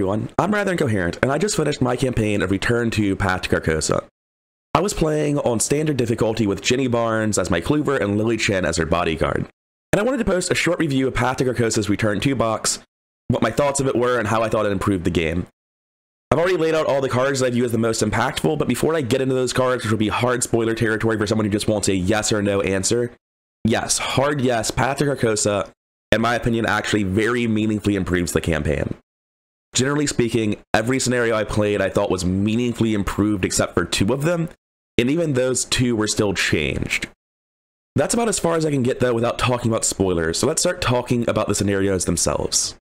everyone, I'm rather incoherent, and I just finished my campaign of Return to Path to Carcosa. I was playing on standard difficulty with Jenny Barnes as my cleaver and Lily Chen as her bodyguard. And I wanted to post a short review of Path to Carcosa's Return to box, what my thoughts of it were, and how I thought it improved the game. I've already laid out all the cards that I view as the most impactful, but before I get into those cards, which will be hard spoiler territory for someone who just wants a yes or no answer, yes, hard yes, Path to Carcosa, in my opinion, actually very meaningfully improves the campaign. Generally speaking, every scenario I played I thought was meaningfully improved except for two of them, and even those two were still changed. That's about as far as I can get though without talking about spoilers, so let's start talking about the scenarios themselves.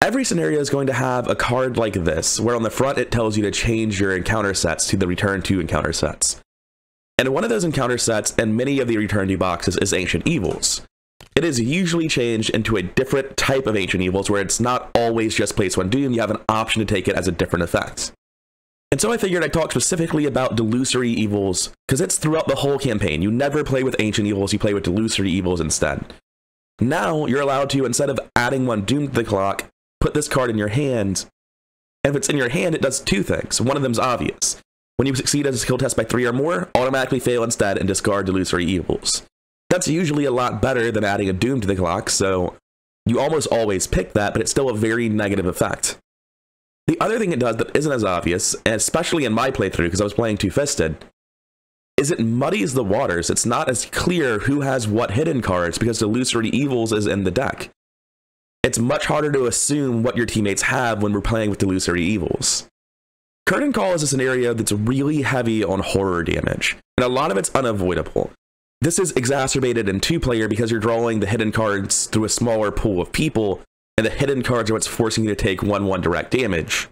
Every scenario is going to have a card like this, where on the front it tells you to change your encounter sets to the return to encounter sets. And one of those encounter sets and many of the return to boxes is Ancient Evils. It is usually changed into a different type of Ancient Evils where it's not always just place one doom, you have an option to take it as a different effect. And so I figured I'd talk specifically about Delusory Evils, because it's throughout the whole campaign. You never play with Ancient Evils, you play with Delusory Evils instead. Now, you're allowed to, instead of adding one Doom to the clock, put this card in your hand. And if it's in your hand, it does two things. One of them's obvious. When you succeed as a skill test by three or more, automatically fail instead and discard Delusory Evils. That's usually a lot better than adding a Doom to the clock, so you almost always pick that, but it's still a very negative effect. The other thing it does that isn't as obvious, especially in my playthrough because I was playing two-fisted, is it muddies the waters. It's not as clear who has what hidden cards because Delusory Evils is in the deck it's much harder to assume what your teammates have when we're playing with Delusory Evils. Curtain Call is a scenario that's really heavy on horror damage, and a lot of it's unavoidable. This is exacerbated in two player because you're drawing the hidden cards through a smaller pool of people, and the hidden cards are what's forcing you to take 1 1 direct damage.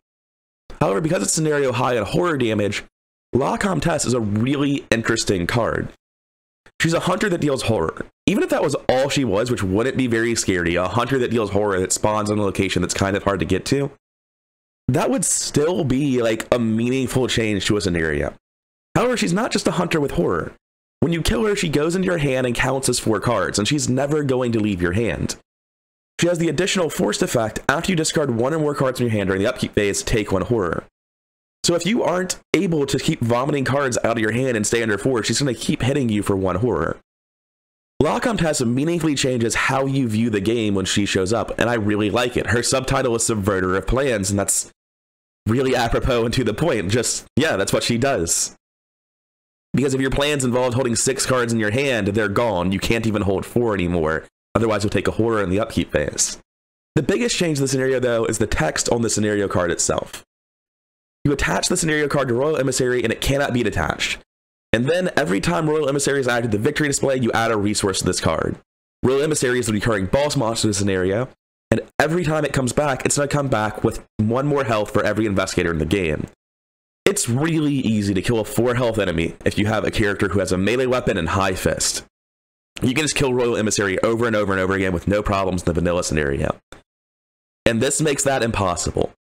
However, because it's scenario high on horror damage, La Comtesse is a really interesting card. She's a hunter that deals horror. Even if that was all she was, which wouldn't be very scary, a hunter that deals horror that spawns on a location that's kind of hard to get to, that would still be like a meaningful change to a scenario. However, she's not just a hunter with horror. When you kill her, she goes into your hand and counts as four cards, and she's never going to leave your hand. She has the additional forced effect after you discard one or more cards from your hand during the upkeep phase, take one horror. So if you aren't able to keep vomiting cards out of your hand and stay under four, she's going to keep hitting you for one horror. La Comtesse meaningfully changes how you view the game when she shows up, and I really like it. Her subtitle is Subverter of Plans, and that's really apropos and to the point. Just, yeah, that's what she does. Because if your plans involve holding six cards in your hand, they're gone. You can't even hold four anymore. Otherwise, you'll take a horror in the upkeep phase. The biggest change in the scenario, though, is the text on the scenario card itself. You attach the scenario card to Royal Emissary and it cannot be detached. And then every time Royal Emissary is added to the victory display, you add a resource to this card. Royal Emissary is the recurring boss monster in the scenario, and every time it comes back, it's going to come back with one more health for every investigator in the game. It's really easy to kill a 4 health enemy if you have a character who has a melee weapon and high fist. You can just kill Royal Emissary over and over and over again with no problems in the vanilla scenario. And this makes that impossible.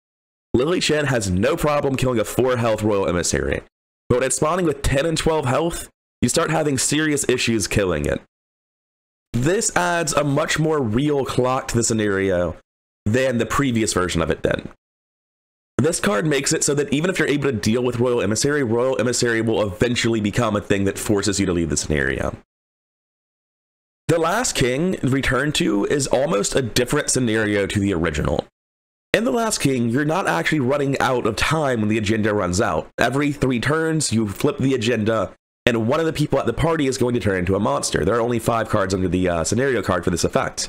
Lily Chen has no problem killing a 4 health Royal Emissary, but when it's spawning with 10 and 12 health, you start having serious issues killing it. This adds a much more real clock to the scenario than the previous version of it did. This card makes it so that even if you're able to deal with Royal Emissary, Royal Emissary will eventually become a thing that forces you to leave the scenario. The Last King, Return to, is almost a different scenario to the original. In The Last King, you're not actually running out of time when the agenda runs out. Every three turns, you flip the agenda, and one of the people at the party is going to turn into a monster. There are only five cards under the uh, scenario card for this effect.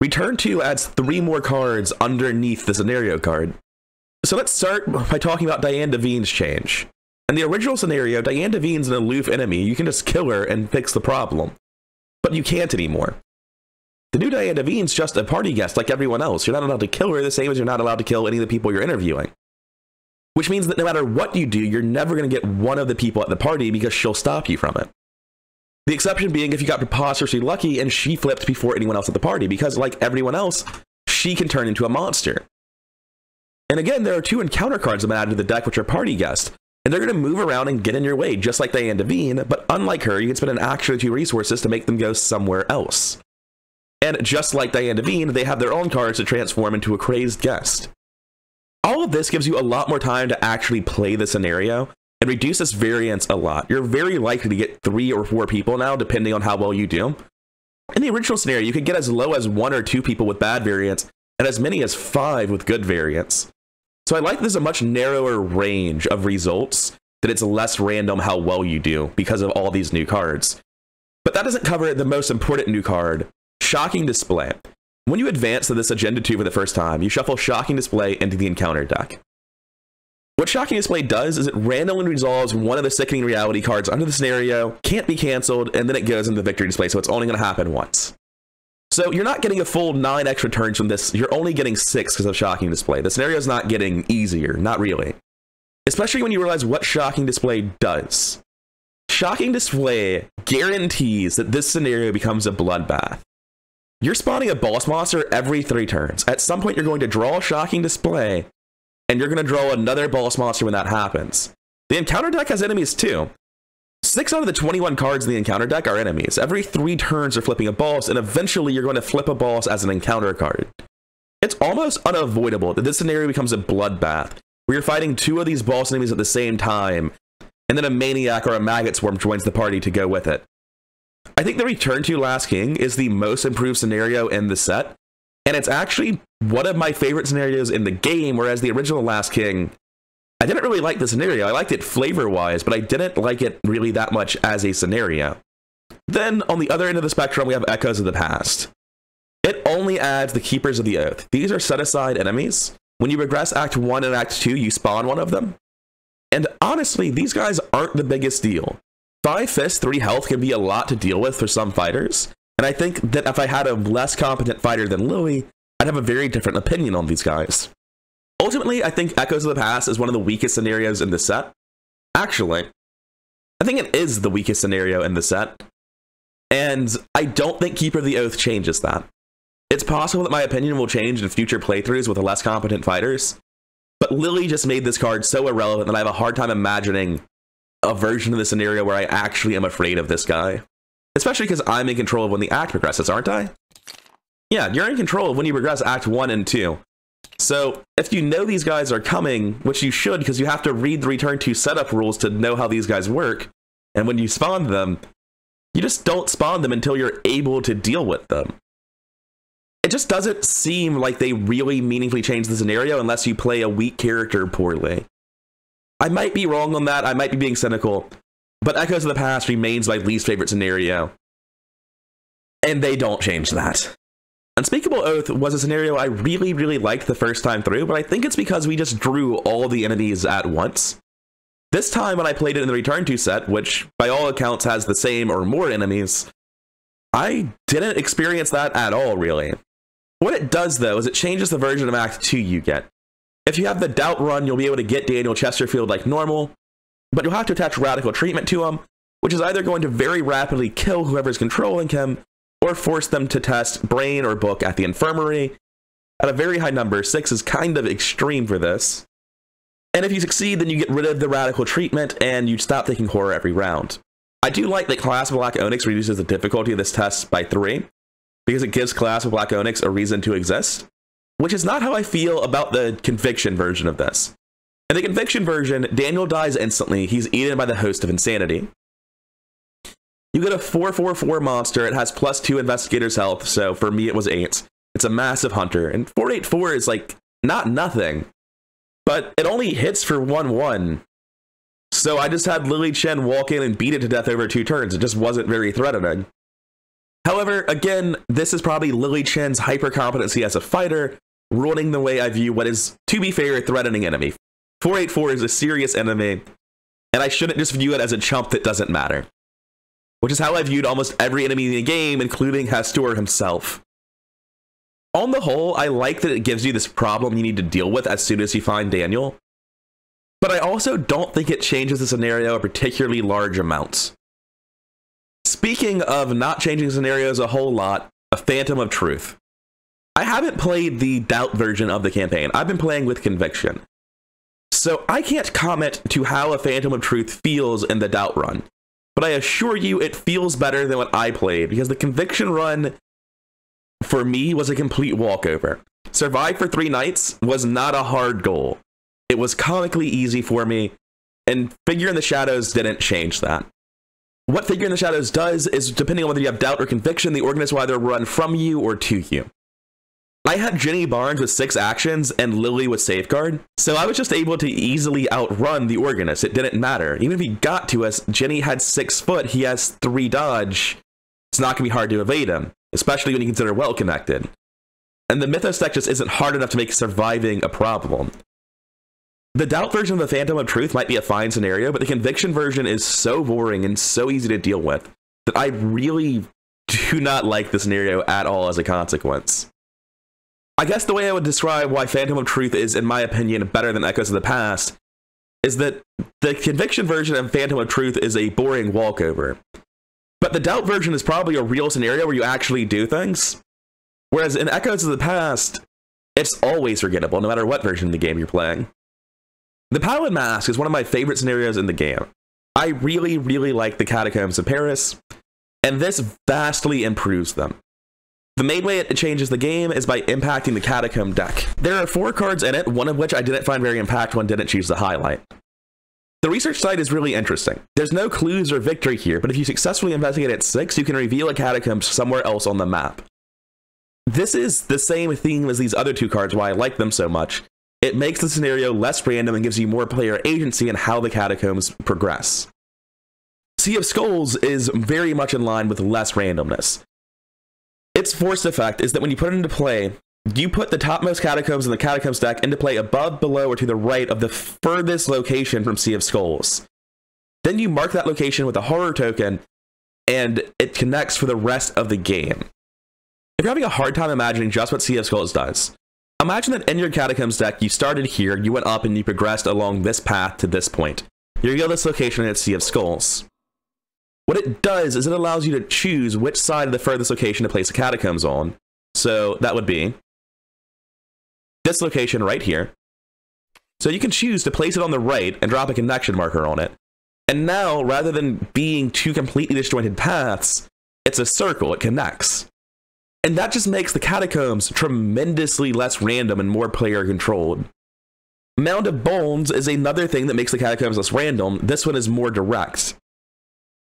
Return 2 adds three more cards underneath the scenario card. So let's start by talking about Dianne Devine's change. In the original scenario, Dianne Devine's an aloof enemy. You can just kill her and fix the problem. But you can't anymore. The new Dianne Devine's just a party guest like everyone else. You're not allowed to kill her the same as you're not allowed to kill any of the people you're interviewing. Which means that no matter what you do, you're never going to get one of the people at the party because she'll stop you from it. The exception being if you got preposterously lucky and she flipped before anyone else at the party, because like everyone else, she can turn into a monster. And again, there are two encounter cards that have been added to the deck, which are party guests. and they're going to move around and get in your way, just like Dianne Devine, but unlike her, you can spend an action or two resources to make them go somewhere else. And just like Dianne Devine, they have their own cards to transform into a crazed guest. All of this gives you a lot more time to actually play the scenario and reduces variance a lot. You're very likely to get three or four people now, depending on how well you do. In the original scenario, you could get as low as one or two people with bad variance and as many as five with good variance. So I like there's a much narrower range of results, that it's less random how well you do because of all these new cards. But that doesn't cover the most important new card, Shocking Display. When you advance to this Agenda 2 for the first time, you shuffle Shocking Display into the encounter deck. What Shocking Display does is it randomly resolves one of the Sickening Reality cards under the scenario, can't be cancelled, and then it goes into the Victory Display, so it's only going to happen once. So you're not getting a full nine extra turns from this, you're only getting six because of Shocking Display. The scenario's not getting easier, not really. Especially when you realize what Shocking Display does. Shocking Display guarantees that this scenario becomes a bloodbath. You're spawning a boss monster every three turns. At some point, you're going to draw a shocking display, and you're going to draw another boss monster when that happens. The encounter deck has enemies too. Six out of the 21 cards in the encounter deck are enemies. Every three turns, you're flipping a boss, and eventually, you're going to flip a boss as an encounter card. It's almost unavoidable that this scenario becomes a bloodbath, where you're fighting two of these boss enemies at the same time, and then a maniac or a maggot swarm joins the party to go with it. I think the Return to Last King is the most improved scenario in the set, and it's actually one of my favorite scenarios in the game, whereas the original Last King, I didn't really like the scenario. I liked it flavor-wise, but I didn't like it really that much as a scenario. Then, on the other end of the spectrum, we have Echoes of the Past. It only adds the Keepers of the Oath. These are set-aside enemies. When you regress Act 1 and Act 2, you spawn one of them. And honestly, these guys aren't the biggest deal. 5 fists, 3 health can be a lot to deal with for some fighters. And I think that if I had a less competent fighter than Lily, I'd have a very different opinion on these guys. Ultimately, I think Echoes of the Past is one of the weakest scenarios in the set. Actually, I think it is the weakest scenario in the set. And I don't think Keeper of the Oath changes that. It's possible that my opinion will change in future playthroughs with less competent fighters, but Lily just made this card so irrelevant that I have a hard time imagining a version of the scenario where I actually am afraid of this guy. Especially because I'm in control of when the act progresses, aren't I? Yeah, you're in control of when you progress Act 1 and 2. So, if you know these guys are coming, which you should because you have to read the Return to setup rules to know how these guys work, and when you spawn them, you just don't spawn them until you're able to deal with them. It just doesn't seem like they really meaningfully change the scenario unless you play a weak character poorly. I might be wrong on that. I might be being cynical. But Echoes of the Past remains my least favorite scenario. And they don't change that. Unspeakable Oath was a scenario I really, really liked the first time through, but I think it's because we just drew all the enemies at once. This time, when I played it in the Return to set, which by all accounts has the same or more enemies, I didn't experience that at all, really. What it does, though, is it changes the version of Act 2 you get. If you have the doubt run, you'll be able to get Daniel Chesterfield like normal, but you'll have to attach radical treatment to him, which is either going to very rapidly kill whoever's controlling him, or force them to test brain or book at the infirmary. At a very high number, 6 is kind of extreme for this. And if you succeed, then you get rid of the radical treatment and you stop taking horror every round. I do like that Clasp of Black Onyx reduces the difficulty of this test by 3, because it gives Clasp of Black Onyx a reason to exist which is not how I feel about the conviction version of this. In the conviction version, Daniel dies instantly. He's eaten by the host of insanity. You get a 444 monster. It has plus 2 investigator's health, so for me it was 8. It's a massive hunter, and 484 is like not nothing, but it only hits for 1 1. So I just had Lily Chen walk in and beat it to death over two turns. It just wasn't very threatening. However, again, this is probably Lily Chen's hyper competency as a fighter, ruining the way I view what is, to be fair, a threatening enemy. 484 is a serious enemy, and I shouldn't just view it as a chump that doesn't matter. Which is how I viewed almost every enemy in the game, including Hastur himself. On the whole, I like that it gives you this problem you need to deal with as soon as you find Daniel, but I also don't think it changes the scenario particularly large amounts. Speaking of not changing scenarios a whole lot, a Phantom of Truth. I haven't played the doubt version of the campaign. I've been playing with conviction. So I can't comment to how a Phantom of Truth feels in the doubt run. But I assure you it feels better than what I played because the conviction run for me was a complete walkover. survive for three nights was not a hard goal. It was comically easy for me, and Figure in the Shadows didn't change that. What Figure in the Shadows does is, depending on whether you have doubt or conviction, the organist will either run from you or to you. I had Jenny Barnes with six actions and Lily with safeguard, so I was just able to easily outrun the organist. It didn't matter. Even if he got to us, Jenny had six foot, he has three dodge. It's not going to be hard to evade him, especially when you consider well connected. And the Mythos deck just isn't hard enough to make surviving a problem. The doubt version of the Phantom of Truth might be a fine scenario, but the conviction version is so boring and so easy to deal with that I really do not like the scenario at all as a consequence. I guess the way I would describe why Phantom of Truth is, in my opinion, better than Echoes of the Past is that the conviction version of Phantom of Truth is a boring walkover. But the doubt version is probably a real scenario where you actually do things. Whereas in Echoes of the Past, it's always forgettable, no matter what version of the game you're playing. The Pallid Mask is one of my favorite scenarios in the game. I really, really like the Catacombs of Paris, and this vastly improves them. The main way it changes the game is by impacting the Catacomb deck. There are four cards in it, one of which I didn't find very impactful and didn't choose to highlight. The research site is really interesting. There's no clues or victory here, but if you successfully investigate at 6, you can reveal a catacomb somewhere else on the map. This is the same theme as these other two cards, why I like them so much. It makes the scenario less random and gives you more player agency in how the catacombs progress. Sea of Skulls is very much in line with less randomness. Its force effect is that when you put it into play, you put the topmost catacombs in the catacombs deck into play above, below, or to the right of the furthest location from Sea of Skulls. Then you mark that location with a horror token, and it connects for the rest of the game. If you're having a hard time imagining just what Sea of Skulls does, imagine that in your catacombs deck, you started here, you went up, and you progressed along this path to this point. You reveal this location at Sea of Skulls. What it does is it allows you to choose which side of the furthest location to place the catacombs on. So that would be this location right here. So you can choose to place it on the right and drop a connection marker on it. And now, rather than being two completely disjointed paths, it's a circle, it connects. And that just makes the catacombs tremendously less random and more player controlled. Mound of Bones is another thing that makes the catacombs less random. This one is more direct.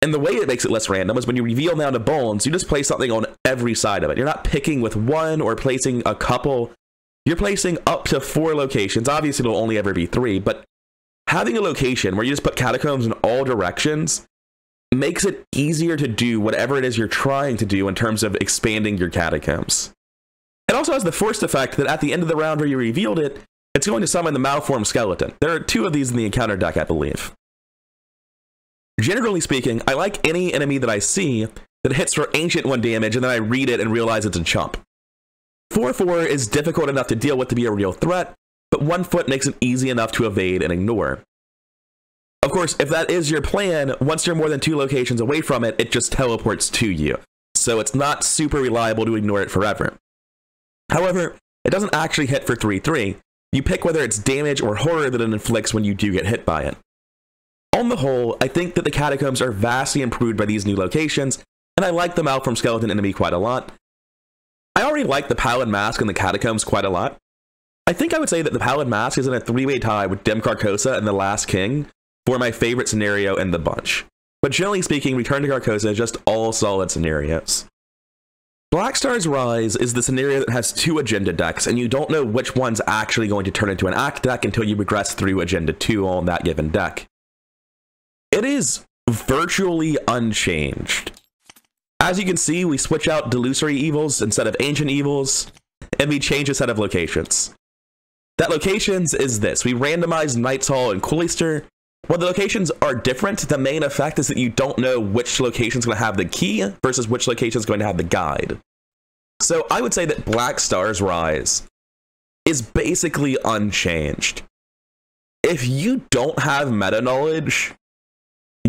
And the way it makes it less random is when you reveal Mound of Bones, you just place something on every side of it. You're not picking with one or placing a couple. You're placing up to four locations. Obviously, it'll only ever be three, but having a location where you just put catacombs in all directions makes it easier to do whatever it is you're trying to do in terms of expanding your catacombs. It also has the forced effect that at the end of the round where you revealed it, it's going to summon the malformed skeleton. There are two of these in the encounter deck, I believe. Generally speaking, I like any enemy that I see that hits for Ancient 1 damage and then I read it and realize it's a chump. 4-4 is difficult enough to deal with to be a real threat, but 1 foot makes it easy enough to evade and ignore. Of course, if that is your plan, once you're more than two locations away from it, it just teleports to you. So it's not super reliable to ignore it forever. However, it doesn't actually hit for 3-3. You pick whether it's damage or horror that it inflicts when you do get hit by it. On the whole, I think that the catacombs are vastly improved by these new locations, and I like the Malformed Skeleton enemy quite a lot. I already like the Pallid Mask and the catacombs quite a lot. I think I would say that the Pallid Mask is in a three-way tie with Dim Carcosa and the Last King for my favorite scenario in the bunch. But generally speaking, Return to Carcosa is just all solid scenarios. Black Star's Rise is the scenario that has two agenda decks, and you don't know which one's actually going to turn into an act deck until you progress through agenda 2 on that given deck it is virtually unchanged. As you can see, we switch out delusory evils instead of ancient evils, and we change a set of locations. That locations is this. We randomize Knight's Hall and Cloister. While the locations are different, the main effect is that you don't know which location is going to have the key versus which location is going to have the guide. So I would say that Black Star's Rise is basically unchanged. If you don't have meta knowledge,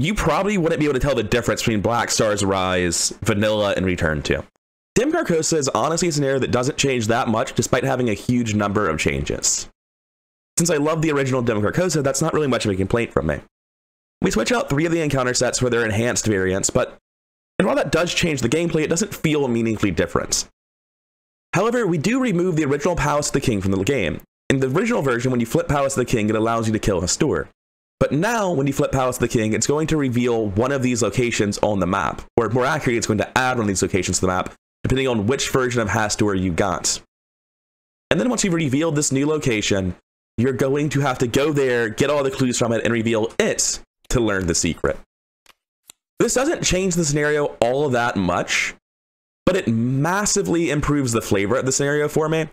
you probably wouldn't be able to tell the difference between Black Star's Rise, Vanilla, and Return to. Dim Carcosa is honestly a scenario that doesn't change that much despite having a huge number of changes. Since I love the original Dim Carcosa, that's not really much of a complaint from me. We switch out three of the encounter sets for their enhanced variants, but and while that does change the gameplay, it doesn't feel meaningfully different. However, we do remove the original Palace of the King from the game. In the original version, when you flip Palace of the King, it allows you to kill Hastur. But now, when you flip Palace of the King, it's going to reveal one of these locations on the map. Or more accurately, it's going to add one of these locations to the map, depending on which version of Hastur you got. And then once you've revealed this new location, you're going to have to go there, get all the clues from it, and reveal it to learn the secret. This doesn't change the scenario all that much, but it massively improves the flavor of the scenario for me.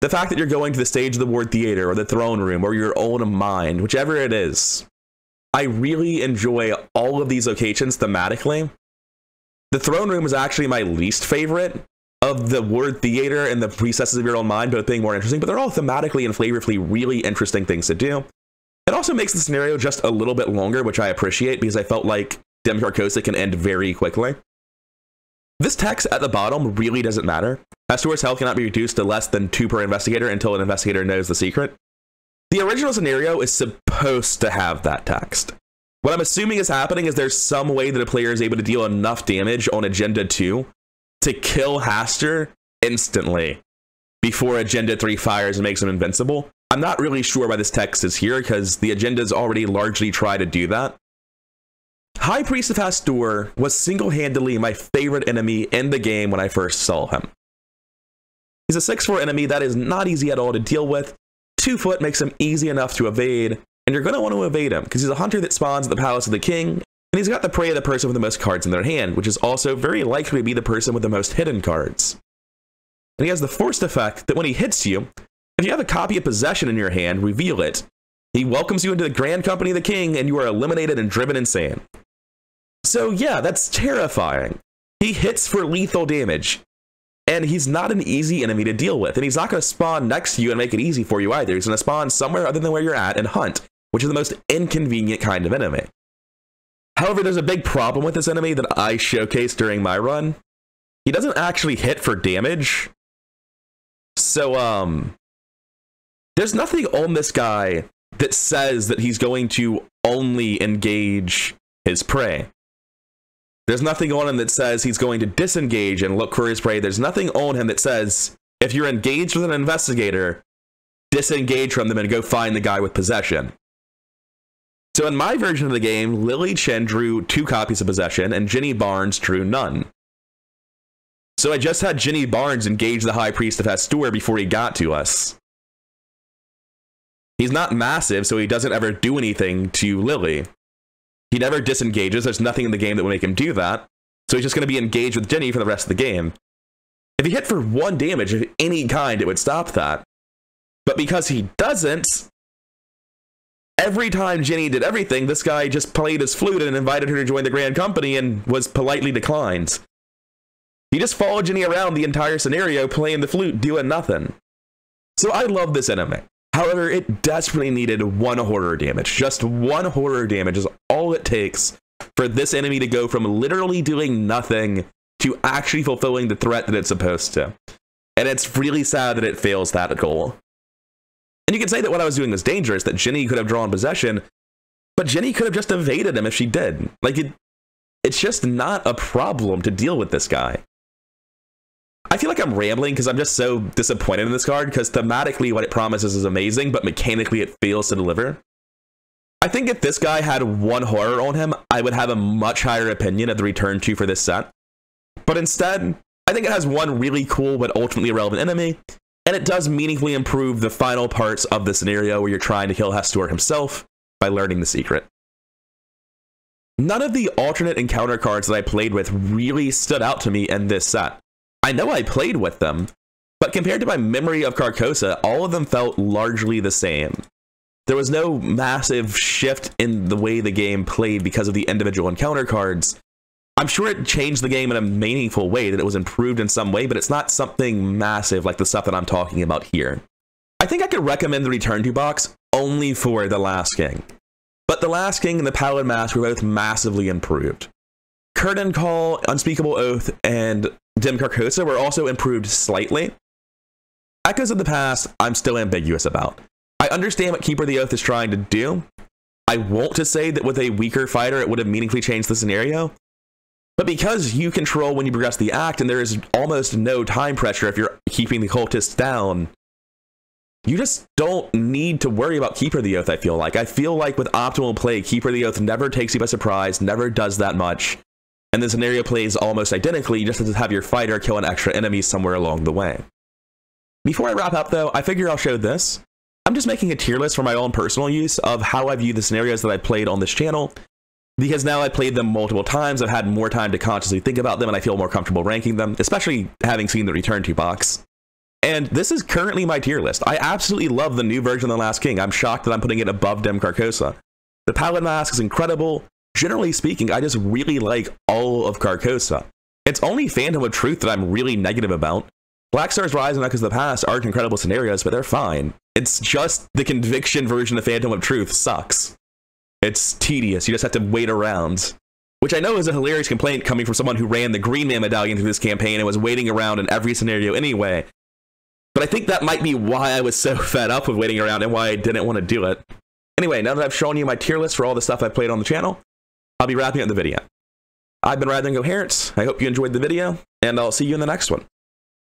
The fact that you're going to the stage of the Ward Theater or the throne room or your own mind, whichever it is, I really enjoy all of these locations thematically. The throne room is actually my least favorite of the Ward Theater and the recesses of your own mind, both being more interesting, but they're all thematically and flavorfully really interesting things to do. It also makes the scenario just a little bit longer, which I appreciate because I felt like Dim Carcosa can end very quickly. This text at the bottom really doesn't matter. Hastur's health cannot be reduced to less than 2 per investigator until an investigator knows the secret. The original scenario is supposed to have that text. What I'm assuming is happening is there's some way that a player is able to deal enough damage on Agenda 2 to kill Hastur instantly before Agenda 3 fires and makes him invincible. I'm not really sure why this text is here because the agendas already largely try to do that. High Priest of Hastur was single-handedly my favorite enemy in the game when I first saw him. He's a 6-4 enemy that is not easy at all to deal with. Two foot makes him easy enough to evade, and you're going to want to evade him because he's a hunter that spawns at the Palace of the King, and he's got the prey of the person with the most cards in their hand, which is also very likely to be the person with the most hidden cards. And he has the forced effect that when he hits you, if you have a copy of Possession in your hand, reveal it. He welcomes you into the Grand Company of the King, and you are eliminated and driven insane. So yeah, that's terrifying. He hits for lethal damage. And he's not an easy enemy to deal with. And he's not going to spawn next to you and make it easy for you either. He's going to spawn somewhere other than where you're at and hunt, which is the most inconvenient kind of enemy. However, there's a big problem with this enemy that I showcased during my run. He doesn't actually hit for damage. So, um, there's nothing on this guy that says that he's going to only engage his prey. There's nothing on him that says he's going to disengage and look for his prey. There's nothing on him that says if you're engaged with an investigator, disengage from them and go find the guy with possession. So in my version of the game, Lily Chen drew two copies of possession and Jenny Barnes drew none. So I just had Jenny Barnes engage the High Priest of Hastur before he got to us. He's not massive, so he doesn't ever do anything to Lily. He never disengages. There's nothing in the game that would make him do that. So he's just going to be engaged with Jenny for the rest of the game. If he hit for one damage of any kind, it would stop that. But because he doesn't, every time Jenny did everything, this guy just played his flute and invited her to join the Grand Company and was politely declined. He just followed Jenny around the entire scenario, playing the flute, doing nothing. So I love this enemy. However, it desperately needed one horror damage. Just one horror damage is all it takes for this enemy to go from literally doing nothing to actually fulfilling the threat that it's supposed to. And it's really sad that it fails that goal. And you can say that what I was doing was dangerous, that Jenny could have drawn possession, but Jenny could have just evaded him if she did. Like, it, it's just not a problem to deal with this guy. I feel like I'm rambling because I'm just so disappointed in this card because thematically what it promises is amazing, but mechanically it fails to deliver. I think if this guy had one horror on him, I would have a much higher opinion of the return to for this set. But instead, I think it has one really cool but ultimately irrelevant enemy, and it does meaningfully improve the final parts of the scenario where you're trying to kill Hastur himself by learning the secret. None of the alternate encounter cards that I played with really stood out to me in this set. I know I played with them, but compared to my memory of Carcosa, all of them felt largely the same. There was no massive shift in the way the game played because of the individual encounter cards. I'm sure it changed the game in a meaningful way, that it was improved in some way, but it's not something massive like the stuff that I'm talking about here. I think I could recommend the Return to box only for The Last King. But The Last King and the Pallid Mask were both massively improved. Curtain Call, Unspeakable Oath, and Dim Carcosa were also improved slightly. Echoes of the Past, I'm still ambiguous about. I understand what Keeper of the Oath is trying to do. I want to say that with a weaker fighter, it would have meaningfully changed the scenario. But because you control when you progress the act, and there is almost no time pressure if you're keeping the cultists down, you just don't need to worry about Keeper of the Oath, I feel like. I feel like with optimal play, Keeper of the Oath never takes you by surprise, never does that much. And the scenario plays almost identically, just to have your fighter kill an extra enemy somewhere along the way. Before I wrap up though, I figure I'll show this. I'm just making a tier list for my own personal use of how I view the scenarios that I played on this channel, because now I played them multiple times, I've had more time to consciously think about them, and I feel more comfortable ranking them, especially having seen the Return to box. And this is currently my tier list. I absolutely love the new version of The Last King. I'm shocked that I'm putting it above Dim Carcosa. The Pallid Mask is incredible. Generally speaking, I just really like all of Carcosa. It's only Phantom of Truth that I'm really negative about. Black Stars Rise and Echoes of the Past aren't incredible scenarios, but they're fine. It's just the Conviction version of Phantom of Truth sucks. It's tedious. You just have to wait around. Which I know is a hilarious complaint coming from someone who ran the Green Man medallion through this campaign and was waiting around in every scenario anyway. But I think that might be why I was so fed up with waiting around and why I didn't want to do it. Anyway, now that I've shown you my tier list for all the stuff I've played on the channel, I'll be wrapping up the video. I've been Rather Incoherent. I hope you enjoyed the video, and I'll see you in the next one.